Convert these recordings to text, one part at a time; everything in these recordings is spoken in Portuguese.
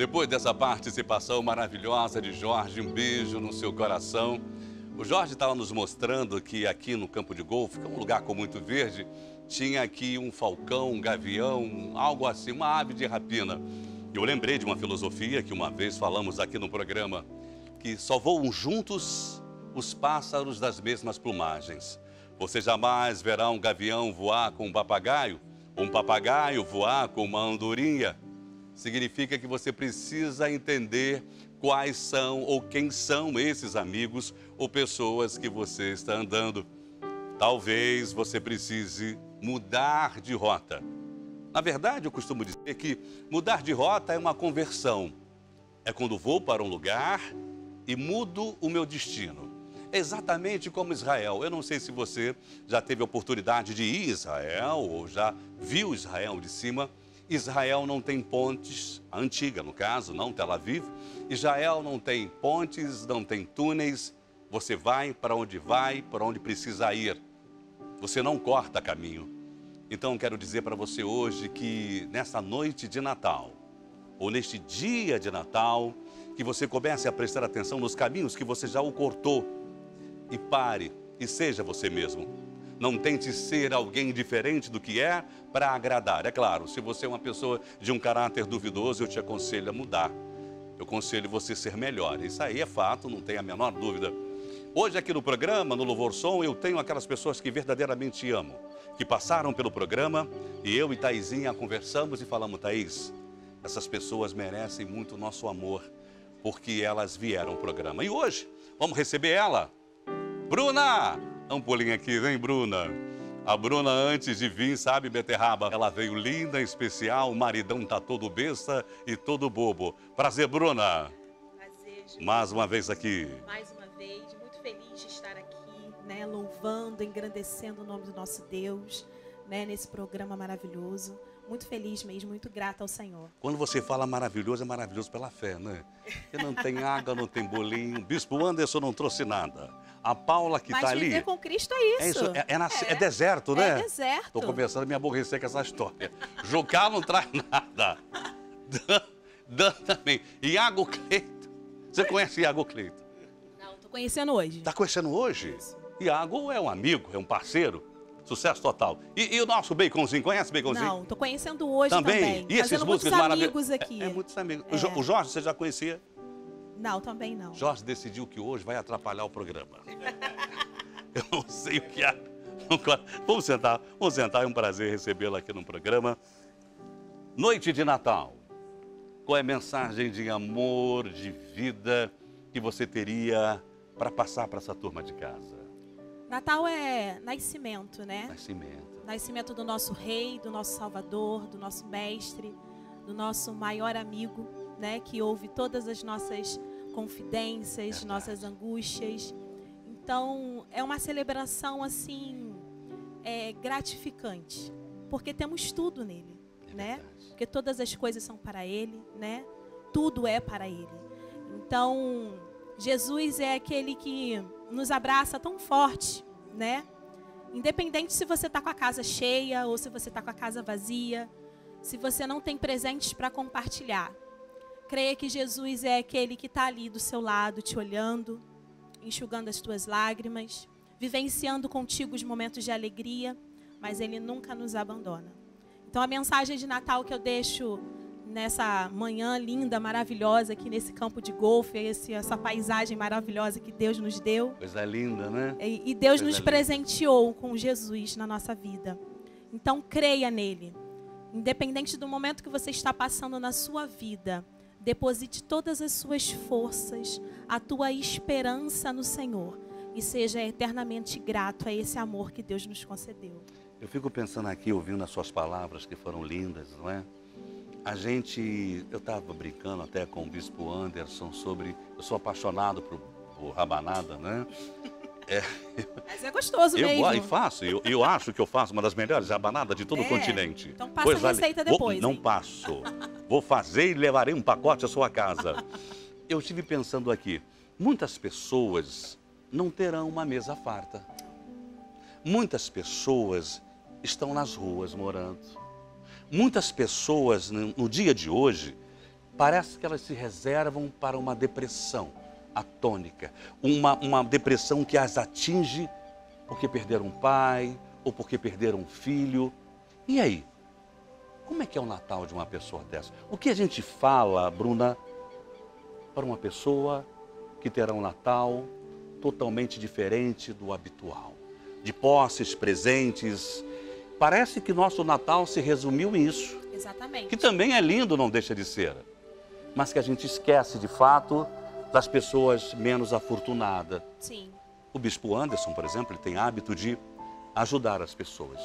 Depois dessa participação maravilhosa de Jorge, um beijo no seu coração. O Jorge estava nos mostrando que aqui no campo de golfe, que é um lugar com muito verde, tinha aqui um falcão, um gavião, algo assim, uma ave de rapina. Eu lembrei de uma filosofia que uma vez falamos aqui no programa, que só voam juntos os pássaros das mesmas plumagens. Você jamais verá um gavião voar com um papagaio, ou um papagaio voar com uma andorinha. Significa que você precisa entender quais são ou quem são esses amigos ou pessoas que você está andando. Talvez você precise mudar de rota. Na verdade, eu costumo dizer que mudar de rota é uma conversão. É quando vou para um lugar e mudo o meu destino. É exatamente como Israel. Eu não sei se você já teve a oportunidade de ir a Israel ou já viu Israel de cima. Israel não tem pontes, a antiga no caso, não Tel Aviv. Israel não tem pontes, não tem túneis. Você vai para onde vai, para onde precisa ir. Você não corta caminho. Então quero dizer para você hoje que nessa noite de Natal, ou neste dia de Natal, que você comece a prestar atenção nos caminhos que você já o cortou e pare e seja você mesmo. Não tente ser alguém diferente do que é para agradar. É claro, se você é uma pessoa de um caráter duvidoso, eu te aconselho a mudar. Eu aconselho você a ser melhor. Isso aí é fato, não tem a menor dúvida. Hoje aqui no programa, no Louvor Som, eu tenho aquelas pessoas que verdadeiramente amo que passaram pelo programa e eu e Taizinha conversamos e falamos, Thaís, essas pessoas merecem muito nosso amor porque elas vieram ao programa. E hoje vamos receber ela, Bruna! Um pulinho aqui, vem Bruna. A Bruna, antes de vir, sabe, beterraba, ela veio linda, especial, o maridão tá todo besta e todo bobo. Prazer, Bruna. Prazer, Mais uma vez aqui. Mais uma vez, muito feliz de estar aqui né, louvando, engrandecendo o nome do nosso Deus, né, nesse programa maravilhoso. Muito feliz mesmo, muito grata ao Senhor. Quando você fala maravilhoso, é maravilhoso pela fé, né? E não tem água, não tem bolinho. Bispo Anderson não trouxe nada. A Paula que está ali. Mas com Cristo é isso. É, isso, é, é, na, é. é deserto, né? É deserto. Estou começando a me aborrecer com essa história. Jogar não traz nada. Dan, Dan também. Iago Cleito. Você conhece Iago Cleito? Não, estou conhecendo hoje. Está conhecendo hoje? Isso. Iago é um amigo, é um parceiro. Sucesso total. E, e o nosso Baconzinho, conhece o Baconzinho? Não, tô conhecendo hoje também. também. E esses músicos maravilhosos? aqui. É, é muitos amigos. É. O Jorge, você já conhecia? Não, também não. Jorge decidiu que hoje vai atrapalhar o programa. Eu não sei o que é. Vamos sentar, vamos sentar, é um prazer recebê-lo aqui no programa. Noite de Natal. Qual é a mensagem de amor, de vida que você teria para passar para essa turma de casa? Natal é nascimento, né? Nascimento. Nascimento do nosso rei, do nosso salvador, do nosso mestre, do nosso maior amigo, né? Que ouve todas as nossas confidências, Verdade. nossas angústias. Então, é uma celebração assim é, gratificante, porque temos tudo nele, é né? Porque todas as coisas são para ele, né? Tudo é para ele. Então, Jesus é aquele que nos abraça tão forte, né? Independente se você está com a casa cheia ou se você está com a casa vazia, se você não tem presentes para compartilhar, creia que Jesus é aquele que está ali do seu lado, te olhando, enxugando as tuas lágrimas, vivenciando contigo os momentos de alegria, mas Ele nunca nos abandona. Então a mensagem de Natal que eu deixo nessa manhã linda, maravilhosa aqui nesse campo de golfe, esse, essa paisagem maravilhosa que Deus nos deu. Coisa linda, né? E, e Deus Coisa nos presenteou com Jesus na nossa vida. Então creia nele. Independente do momento que você está passando na sua vida, deposite todas as suas forças, a tua esperança no Senhor e seja eternamente grato a esse amor que Deus nos concedeu. Eu fico pensando aqui, ouvindo as suas palavras que foram lindas, não é? A gente, eu estava brincando até com o Bispo Anderson sobre, eu sou apaixonado por, por rabanada, né? É, Mas é gostoso eu, mesmo. E faço, eu, eu acho que eu faço uma das melhores rabanadas de todo é, o continente. Então passa a receita ali, depois. Vou, não passo. Vou fazer e levarei um pacote à sua casa. Eu estive pensando aqui, muitas pessoas não terão uma mesa farta. Muitas pessoas estão nas ruas morando Muitas pessoas no dia de hoje parece que elas se reservam para uma depressão atônica, uma, uma depressão que as atinge porque perderam um pai ou porque perderam um filho. E aí? Como é que é o Natal de uma pessoa dessa? O que a gente fala, Bruna, para uma pessoa que terá um Natal totalmente diferente do habitual? De posses, presentes. Parece que nosso Natal se resumiu nisso. Exatamente. Que também é lindo, não deixa de ser. Mas que a gente esquece, de fato, das pessoas menos afortunadas. Sim. O bispo Anderson, por exemplo, ele tem hábito de ajudar as pessoas.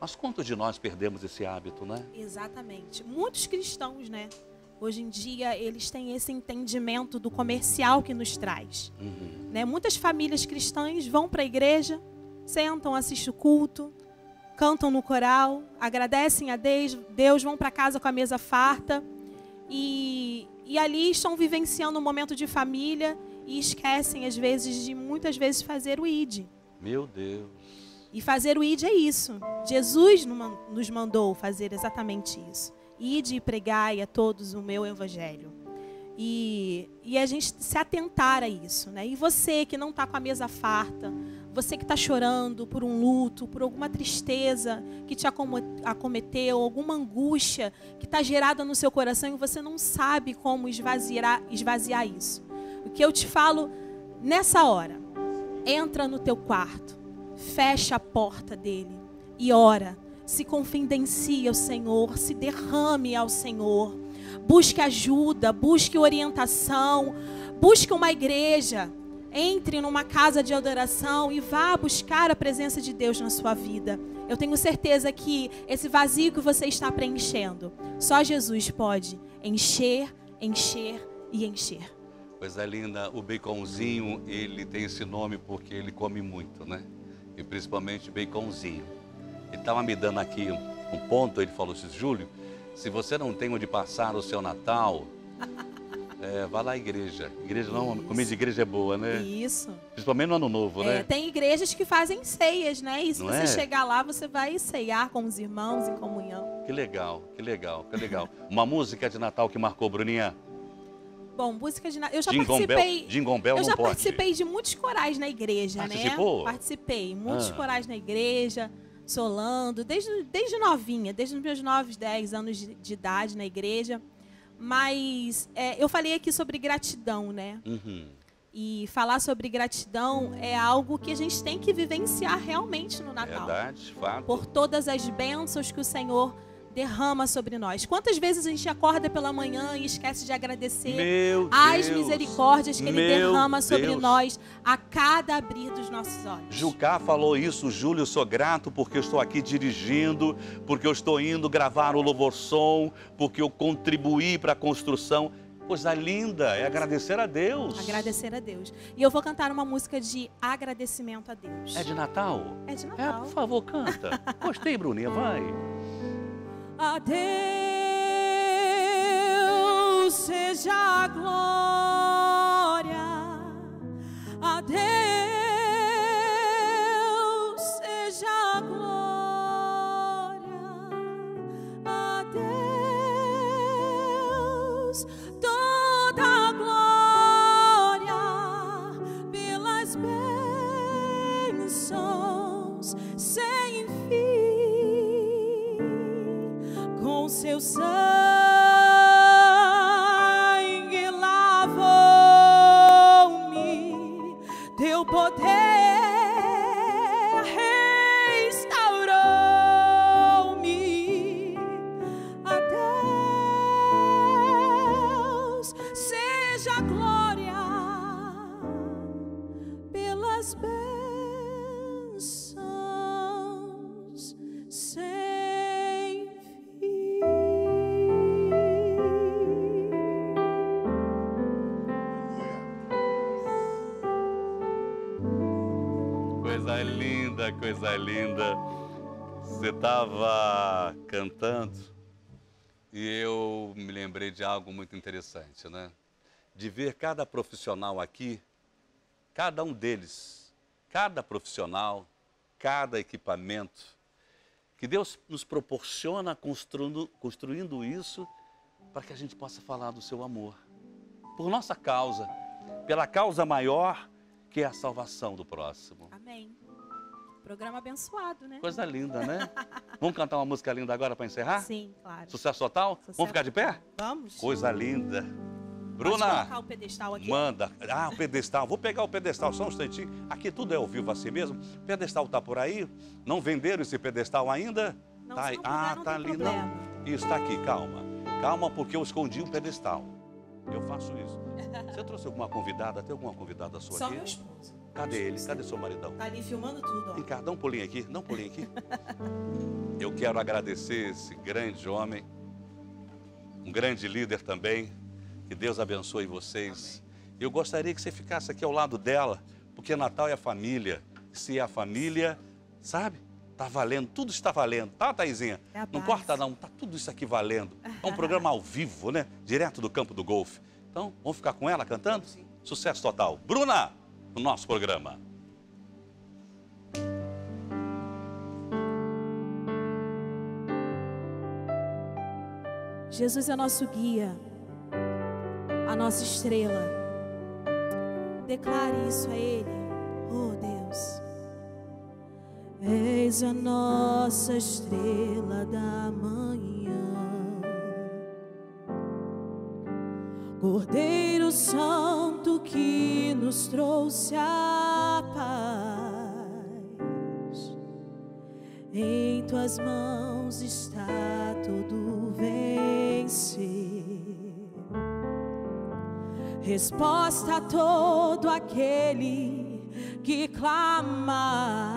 Mas quantos de nós perdemos esse hábito, né? Exatamente. Muitos cristãos, né? Hoje em dia, eles têm esse entendimento do comercial que nos traz. Uhum. Né? Muitas famílias cristãs vão para a igreja, sentam, assistem o culto, cantam no coral, agradecem a Deus, Deus vão para casa com a mesa farta e, e ali estão vivenciando um momento de família e esquecem, às vezes, de muitas vezes fazer o ID. Meu Deus. E fazer o ID é isso. Jesus nos mandou fazer exatamente isso. Ide e pregai a todos o meu evangelho. E, e a gente se atentar a isso. Né? E você que não está com a mesa farta, você que está chorando por um luto, por alguma tristeza que te acometeu, alguma angústia que está gerada no seu coração e você não sabe como esvaziar, esvaziar isso. O que eu te falo nessa hora, entra no teu quarto, fecha a porta dele e ora se confidencie ao Senhor, se derrame ao Senhor. Busque ajuda, busque orientação, busque uma igreja. Entre numa casa de adoração e vá buscar a presença de Deus na sua vida. Eu tenho certeza que esse vazio que você está preenchendo, só Jesus pode encher, encher e encher. Coisa linda, o baconzinho, ele tem esse nome porque ele come muito, né? E principalmente baconzinho. Ele estava me dando aqui um ponto, ele falou assim, Júlio, se você não tem onde passar o seu Natal, é, vá lá à igreja. Igreja não, Isso. comida de igreja é boa, né? Isso. Principalmente no ano novo, né? É, tem igrejas que fazem ceias, né? E se não você é? chegar lá, você vai ceiar com os irmãos em comunhão. Que legal, que legal, que legal. Uma música de Natal que marcou, Bruninha? Bom, música de Natal. Eu já Jingle participei. Bell, Jingle Bell eu já pode. participei de muitos corais na igreja, Participou? né? Participei. Muitos ah. corais na igreja solando, desde, desde novinha, desde os meus 9, 10 anos de, de idade na igreja. Mas é, eu falei aqui sobre gratidão, né? Uhum. E falar sobre gratidão é algo que a gente tem que vivenciar realmente no Natal. Verdade, fato. Por todas as bênçãos que o Senhor derrama sobre nós. Quantas vezes a gente acorda pela manhã e esquece de agradecer Meu as Deus, misericórdias que Ele derrama sobre Deus. nós a cada abrir dos nossos olhos. Jucá falou isso, Júlio, eu sou grato porque eu estou aqui dirigindo, porque eu estou indo gravar o louvor som, porque eu contribuí para a construção. Coisa linda, é agradecer a Deus. Agradecer a Deus. E eu vou cantar uma música de agradecimento a Deus. É de Natal? É de Natal. É, por favor, canta. Gostei, Bruninha, vai. A Deus seja a glória, a Deus seu sangue interessante, né? De ver cada profissional aqui, cada um deles, cada profissional, cada equipamento, que Deus nos proporciona construindo, construindo isso para que a gente possa falar do seu amor. Por nossa causa, pela causa maior que é a salvação do próximo. Amém. Programa abençoado, né? Coisa linda, né? Vamos cantar uma música linda agora para encerrar? Sim, claro. Sucesso total? Sucesso. Vamos ficar de pé? Vamos. Coisa linda. Bruna, colocar o pedestal aqui. manda. Ah, o pedestal. Vou pegar o pedestal só um instantinho. Aqui tudo é ao vivo assim mesmo. O pedestal tá por aí? Não venderam esse pedestal ainda? Não, tá aí. ah, tá ali. problema. Não. Isso, tá aqui, calma. Calma, porque eu escondi o pedestal. Eu faço isso. Você trouxe alguma convidada? Tem alguma convidada sua Só aqui? meu esposo. Cadê ele? Cadê seu maridão? Tá ali filmando tudo, Vem ó. cá, dá um pulinho aqui, dá um pulinho aqui. Eu quero agradecer esse grande homem, um grande líder também. Que Deus abençoe vocês. Eu gostaria que você ficasse aqui ao lado dela, porque Natal é a família. Se é a família, sabe? Tá valendo, tudo está valendo, tá, Taizinha? É não corta não, tá tudo isso aqui valendo. É um programa ao vivo, né? Direto do campo do golfe. Então, vamos ficar com ela cantando? Sucesso total. Bruna, no nosso programa. Jesus é nosso guia, a nossa estrela. Declare isso a Ele. Oh Deus. És a nossa estrela da manhã. Cordeiro Santo que nos trouxe a paz. Em tuas mãos está todo vencer. Resposta a todo aquele que clama.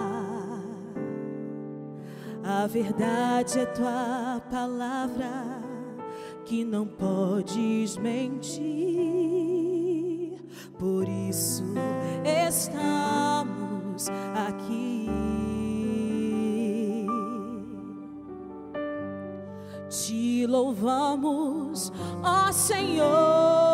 A verdade é tua palavra que não podes mentir. Por isso estamos aqui. Te louvamos, ó Senhor,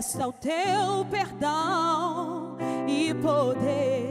Manifesta o teu perdão e poder.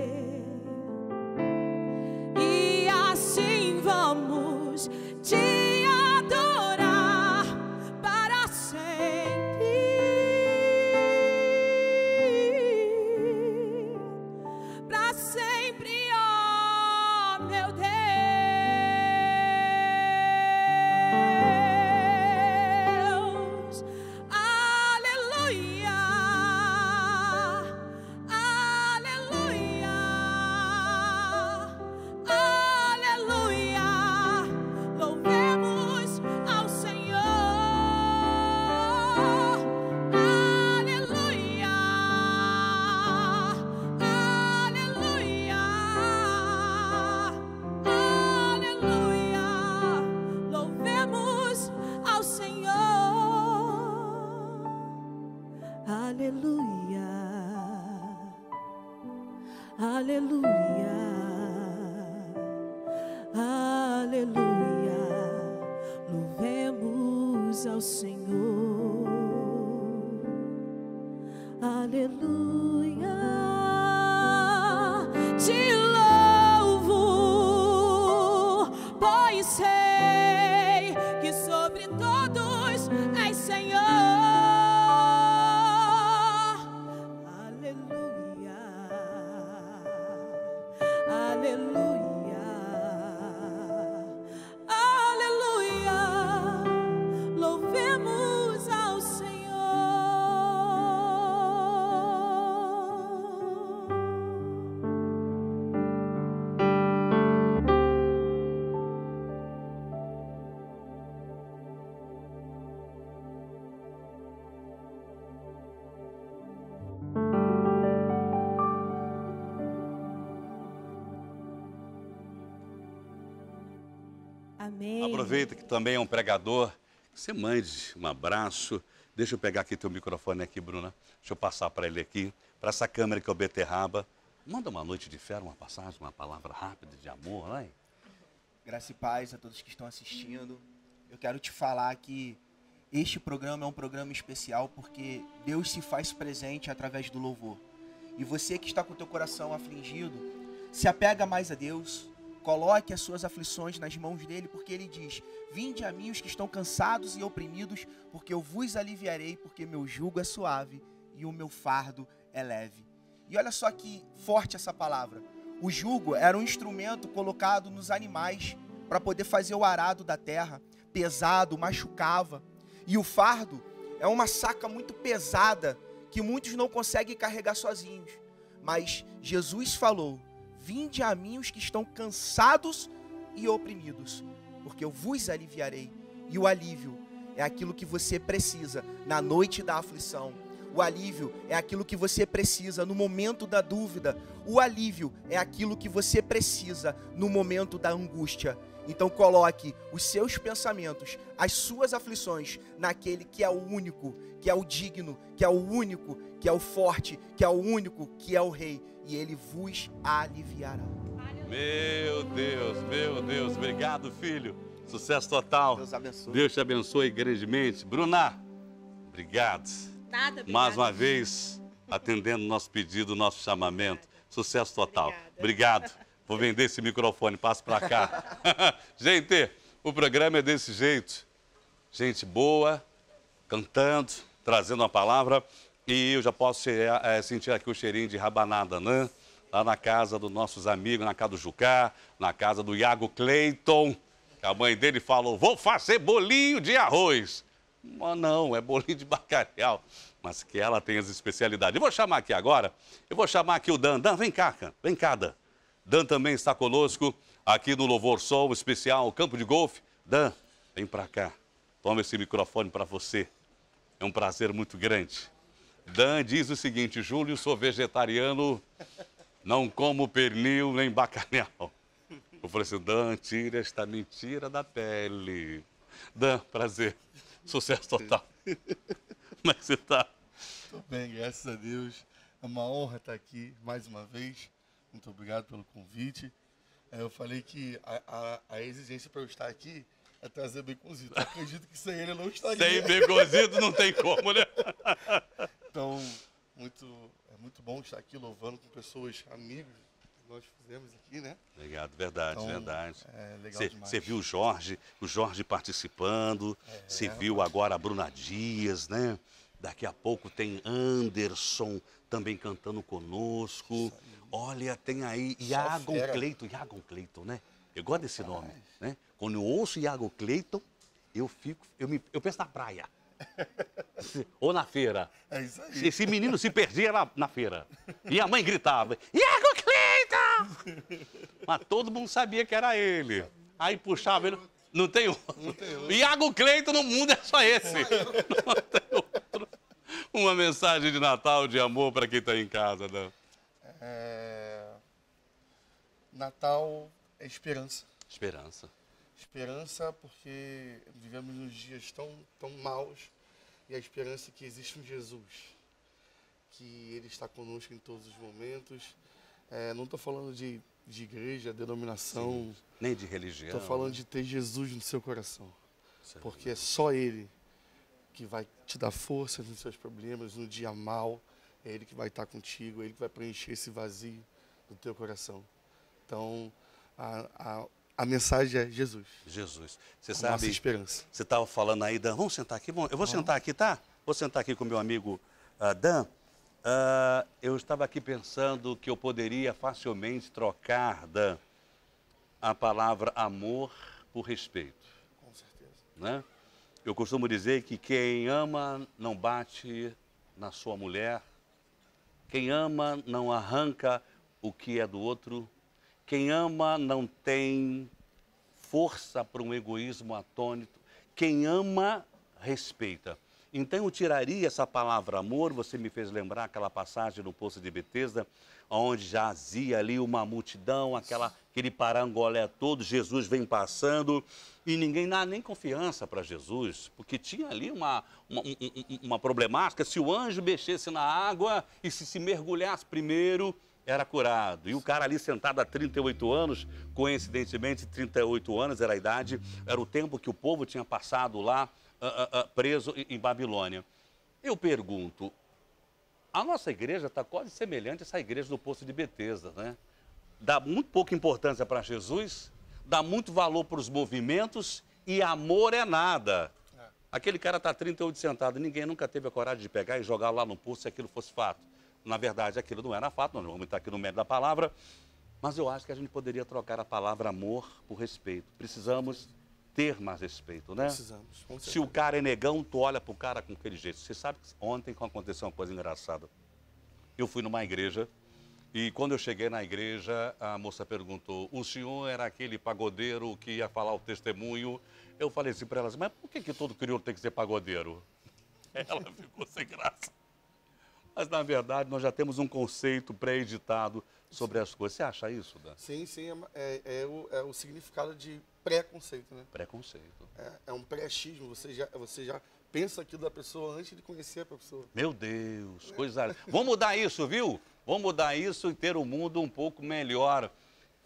Aleluia. Aleluia. Amém. Aproveita que também é um pregador. Você mande um abraço. Deixa eu pegar aqui teu microfone aqui, Bruna. Deixa eu passar para ele aqui, para essa câmera que é o Beterraba. Manda uma noite de fé, uma passagem, uma palavra rápida de amor, né? Graça e paz a todos que estão assistindo. Eu quero te falar que este programa é um programa especial porque Deus se faz presente através do louvor. E você que está com o teu coração afligido, se apega mais a Deus, coloque as suas aflições nas mãos dele, porque ele diz: Vinde a mim os que estão cansados e oprimidos, porque eu vos aliviarei, porque meu jugo é suave e o meu fardo é leve. E olha só que forte essa palavra. O jugo era um instrumento colocado nos animais para poder fazer o arado da terra, pesado, machucava. E o fardo é uma saca muito pesada que muitos não conseguem carregar sozinhos. Mas Jesus falou: Vinde a mim os que estão cansados e oprimidos, porque eu vos aliviarei. E o alívio é aquilo que você precisa na noite da aflição. O alívio é aquilo que você precisa no momento da dúvida. O alívio é aquilo que você precisa no momento da angústia. Então coloque os seus pensamentos, as suas aflições naquele que é o único, que é o digno, que é o único, que é o forte, que é o único, que é o rei, e ele vos aliviará. Meu Deus, meu Deus, obrigado, filho. Sucesso total. Deus abençoe. Deus te abençoe grandemente. Bruna, obrigado. Nada, Mais obrigada. uma vez, atendendo nosso pedido, nosso chamamento. Sucesso total. Obrigada. Obrigado. Vou vender esse microfone, passo para cá. Gente, o programa é desse jeito. Gente boa, cantando, trazendo uma palavra. E eu já posso cheirar- eh, sentir aqui o cheirinho de rabanada, né? Lá na casa dos nossos amigos, na casa do Jucá, na casa do Iago que A mãe dele falou: vou fazer bolinho de arroz. Mas não, é bolinho de bacalhau. Mas que ela tem as especialidades. Eu vou chamar aqui agora, eu vou chamar aqui o Dan. Dan, vem cá, vem cá, Dan. Dan também está conosco aqui no Louvor Sol especial Campo de Golfe. Dan, vem pra cá. Toma esse microfone para você. É um prazer muito grande. Dan diz o seguinte: Júlio, sou vegetariano, não como pernil nem bacalhau. Eu falei assim: Dan, tira esta mentira da pele. Dan, prazer. Sucesso total. Como é que você tá? Tô bem, graças a Deus. É uma honra estar aqui mais uma vez. Muito obrigado pelo convite. É, eu falei que a, a- a exigência para eu estar aqui é trazer baconzito. Eu acredito que sem ele eu não estaria. Sem becozido não tem como, né? Então, muito, é muito bom estar aqui louvando com pessoas, amigos que nós fizemos aqui, né? Obrigado, verdade, Então, verdade. é legal Você demais. você viu o Jorge, o Jorge participando, você viu agora a Bruna Dias, né? Daqui a pouco tem Anderson também cantando conosco. Olha, tem aí Iago. Cleiton, Iago Cleiton, né? Eu gosto desse nome, né? Quando eu ouço Iago Cleiton, eu fico, eu, me, eu penso na praia. Ou na feira. É isso aí. Esse menino se perdia lá na feira. E a mãe gritava, Iago Cleiton! Mas todo mundo sabia que era ele. Aí puxava ele. Não tem outro. Iago Cleiton no mundo é só esse. Não tem outro. Uma mensagem de Natal, de amor para quem está em casa, né? É, Natal é esperança. Esperança. Esperança porque vivemos nos dias tão, tão maus e a esperança que existe um Jesus, que Ele está conosco em todos os momentos. É, não estou falando de, de igreja, denominação, Nem de religião. estou falando de ter Jesus no seu coração, Sim. porque é só Ele que vai te dar força nos seus problemas, no dia mal, é Ele que vai estar contigo, é Ele que vai preencher esse vazio do teu coração. Então, a, a, a mensagem é Jesus. Jesus. Você a nossa sabe, esperança. Você estava falando aí, Dan, vamos sentar aqui? Vamos- Eu vou sentar aqui, tá? Vou sentar aqui com meu amigo ah, Dan. Ah, eu estava aqui pensando que eu poderia facilmente trocar, Dan, a palavra amor por respeito. Com certeza. Né? Eu costumo dizer que quem ama não bate na sua mulher, quem ama não arranca o que é do outro, quem ama não tem força para um egoísmo atônito, quem ama respeita. Então eu tiraria essa palavra amor, você me fez lembrar aquela passagem no Poço de Betesda, onde jazia ali uma multidão, aquela, aquele parangolé todo, Jesus vem passando e ninguém dá nem confiança para Jesus, porque tinha ali uma, uma, um- um- uma problemática, se o anjo mexesse na água e se se mergulhasse primeiro, era curado. E o cara ali sentado há 38 anos, coincidentemente, 38 anos era a idade, era o tempo que o povo tinha passado lá uh, uh, uh, preso em Babilônia. Eu pergunto, a nossa igreja está quase semelhante a essa igreja do Poço de Betesda, né? Dá muito pouca importância para Jesus, dá muito valor para os movimentos e amor é nada. Aquele cara está 38 sentado, ninguém nunca teve a coragem de pegar e jogar lá no poço se aquilo fosse fato. Na verdade, aquilo não era fato, nós vamos estar aqui no meio da palavra, mas eu acho que a gente poderia trocar a palavra amor por respeito. Precisamos ter mais respeito, né? Precisamos. Se o cara é negão, tu olha pro cara com aquele jeito. Você sabe que ontem aconteceu uma coisa engraçada. Eu fui numa igreja e quando eu cheguei na igreja, a moça perguntou: o senhor era aquele pagodeiro que ia falar o testemunho? Eu falei assim para ela: mas por que, que todo crioulo tem que ser pagodeiro? Ela ficou sem graça. Mas na verdade nós já temos um conceito pré-editado sobre as coisas. Você acha isso, Dan? Sim, sim, é, é, é o, é o significado de preconceito, né? Preconceito. É, é um pré-achismo, você já, você já pensa aquilo da pessoa antes de conhecer a pessoa. Meu Deus, coisa. Vamos mudar isso, viu? Vamos mudar isso e ter o um mundo um pouco melhor.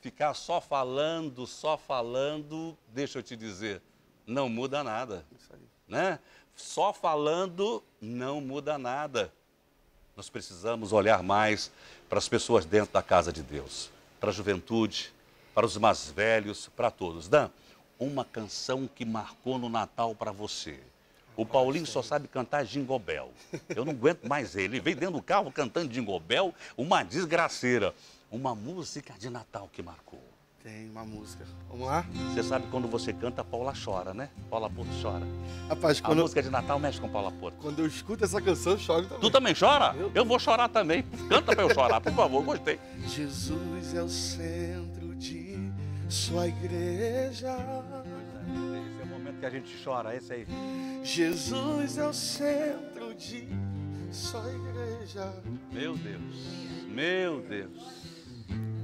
Ficar só falando, só falando, deixa eu te dizer, não muda nada. Isso aí. Né? Só falando não muda nada. Nós precisamos olhar mais para as pessoas dentro da casa de Deus, para a juventude, para os mais velhos, para todos. Dan, uma canção que marcou no Natal para você. O Paulinho só sabe cantar Jingle Bell. Eu não aguento mais ele. Ele vem dentro do carro cantando Jingle Bell, uma desgraceira. Uma música de Natal que marcou. Tem uma música. Vamos lá? Você sabe quando você canta, Paula chora, né? Paula Porto chora. Rapaz, A quando, eu, música de Natal mexe com Paula Porto. quando eu escuto essa canção, eu choro também. Tu também chora? Eu- Eu vou chorar também. Canta pra eu chorar, por favor, gostei. Jesus é o centro sua igreja. Esse é o momento que a gente chora, esse aí. Jesus é o centro de sua igreja. Meu Deus, meu Deus.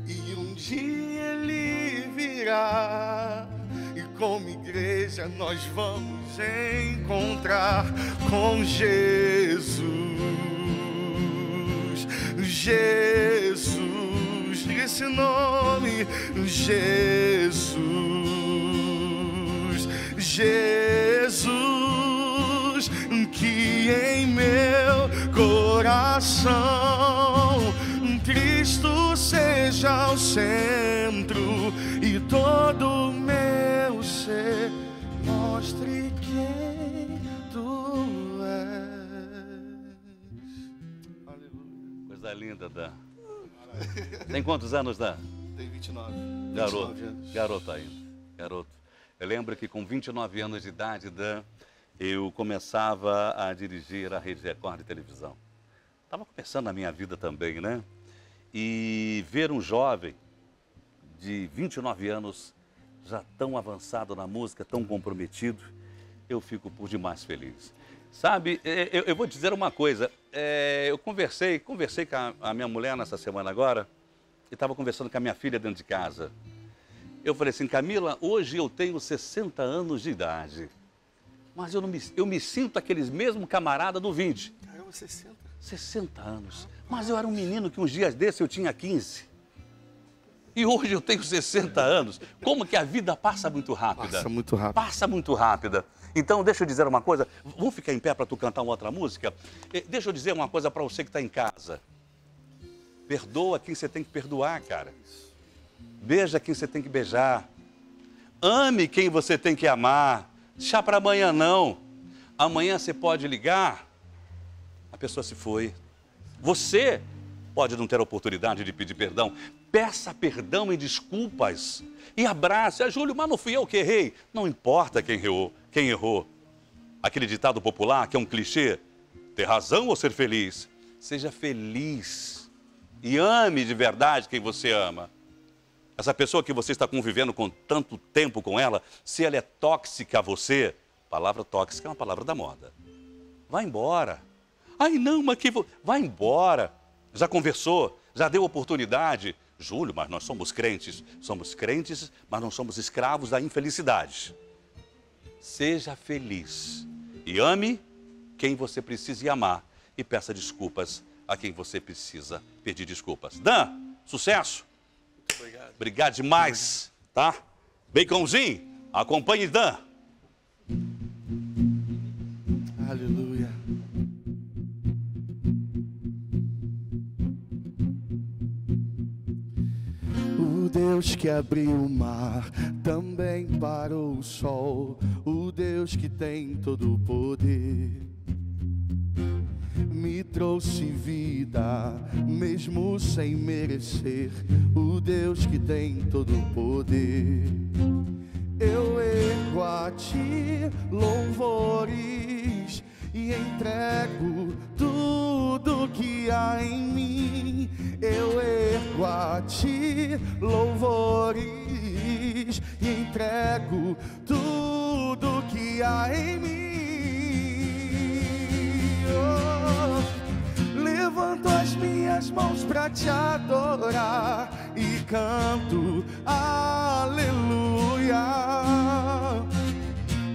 E um dia ele virá. E como igreja nós vamos encontrar com Jesus. Jesus, esse nome, Jesus. Jesus, que em meu coração Cristo seja o centro e todo meu ser mostre quem tu és. Aleluia. Coisa linda, Dan. Tem quantos anos, Dan? Tem 29. Garoto, 29 anos. garoto ainda, garoto. Eu lembro que com 29 anos de idade, Dan, eu começava a dirigir a Rede Record de televisão. Estava começando a minha vida também, né? E ver um jovem de 29 anos já tão avançado na música, tão comprometido, eu fico por demais feliz. Sabe, eu, eu vou dizer uma coisa. eh, eu conversei, conversei com a, a minha mulher nessa semana agora e estava conversando com a minha filha dentro de casa. Eu falei assim, Camila, hoje eu tenho 60 anos de idade, mas eu, não me, eu me sinto aqueles mesmo camarada do 20. Caramba, 60. 60 anos. Mas eu era um menino que uns dias desses eu tinha 15. E hoje eu tenho 60 anos. Como que a vida passa muito rápida? Passa muito rápido. Passa muito rápida. Então, deixa eu dizer uma coisa. Vamos ficar em pé para tu cantar uma outra música? Deixa eu dizer uma coisa para você que está em casa. Perdoa quem você tem que perdoar, cara. Beija quem você tem que beijar. Ame quem você tem que amar. Deixa para amanhã não. Amanhã você pode ligar, a pessoa se foi. Você pode não ter a oportunidade de pedir perdão. Peça perdão e desculpas. E abrace. Ah, Júlio, mas não fui eu que errei. Não importa quem errou. Quem errou. Aquele ditado popular que é um clichê. Ter razão ou ser feliz? Seja feliz. E ame de verdade quem você ama. Essa pessoa que você está convivendo com tanto tempo com ela, se ela é tóxica a você, palavra tóxica é uma palavra da moda. Vai embora. Ai, não, mas que. vo- Vai embora. Já conversou, já deu oportunidade. Júlio, mas nós somos crentes. Somos crentes, mas não somos escravos da infelicidade. Seja feliz e ame quem você precisa amar e peça desculpas a quem você precisa pedir desculpas. Dan, Sucesso. Muito obrigado. Obrigado demais, tá? Baconzinho, acompanhe Dan. Aleluia. Deus que abriu o mar também parou o sol. O Deus que tem todo o poder me trouxe vida, mesmo sem merecer. O Deus que tem todo o poder. Eu ergo a ti louvores e entrego que há em mim. Eu ergo a ti louvores e entrego tudo que há em mim. Oh, levanto as minhas mãos para te adorar e canto aleluia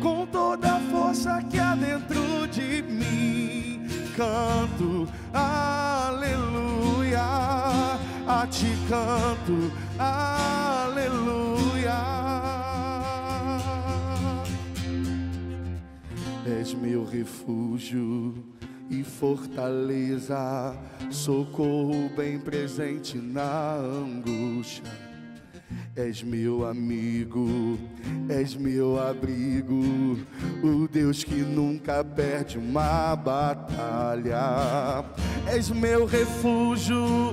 com toda a força que há dentro de mim. Canto aleluia, a ti canto aleluia. És meu refúgio e fortaleza, socorro bem presente na angústia. És meu amigo, és meu abrigo, o Deus que nunca perde uma batalha. És meu refúgio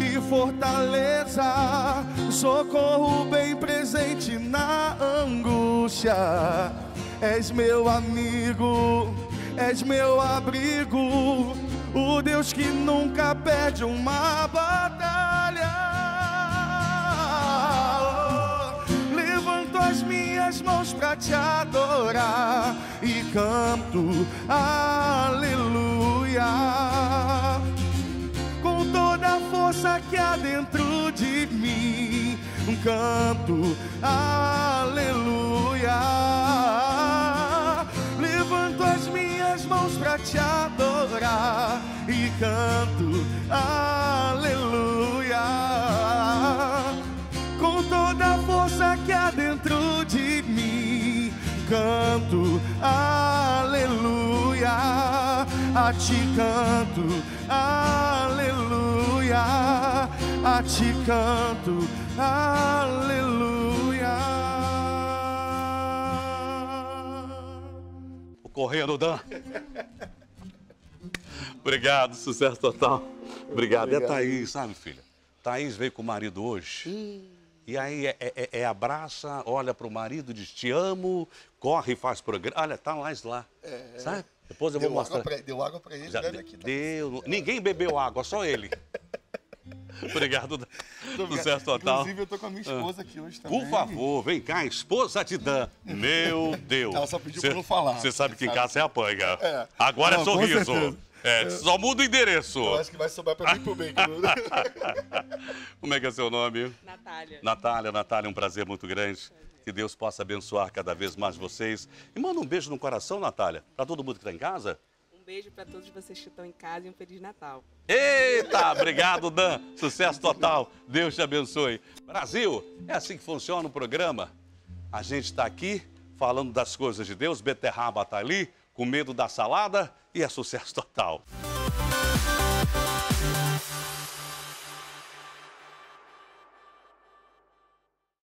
e fortaleza, socorro bem presente na angústia. És meu amigo, és meu abrigo, o Deus que nunca perde uma batalha. As minhas mãos para te adorar e canto aleluia com toda a força que há dentro de mim. Canto aleluia. Levanto as minhas mãos para te adorar e canto aleluia. Dentro de mim, canto aleluia. A ti canto aleluia. A ti canto aleluia. Correndo, Dan. Obrigado, sucesso total. Obrigado. É a Thaís, sabe, filha? Thaís veio com o marido hoje. E aí é, é- é abraça, olha pro marido, diz te amo, corre e faz programa. Olha, tá mais lá. Sabe? Depois eu vou Deu mostrar. pra, deu água pra ele, Já bebe de- aqui. tá? deu. Ninguém bebeu água, só ele. Obrigado, Dan. Tô obrigado. Sucesso total. Inclusive, eu tô com a minha esposa aqui hoje também. Por favor, vem cá, esposa de Dan. Meu Deus. Ela só pediu Cê- pra não falar. Você sabe que em Sabe? casa você apanha. É. Agora Não, é com sorriso. Certeza. É, só muda o endereço. Eu acho que vai sobrar pra mim pro bem. Como é que é seu nome? Natália. Natália, Natália, um prazer muito grande. Que Deus possa abençoar cada vez mais vocês. E manda um beijo no coração, Natália, para todo mundo que está em casa. Um beijo para todos vocês que estão em casa e um Feliz Natal. Eita, obrigado, Dan. Sucesso total. Deus te abençoe. Brasil, é assim que funciona o programa. A gente está aqui falando das coisas de Deus. Beterraba está ali, com medo da salada e é sucesso total.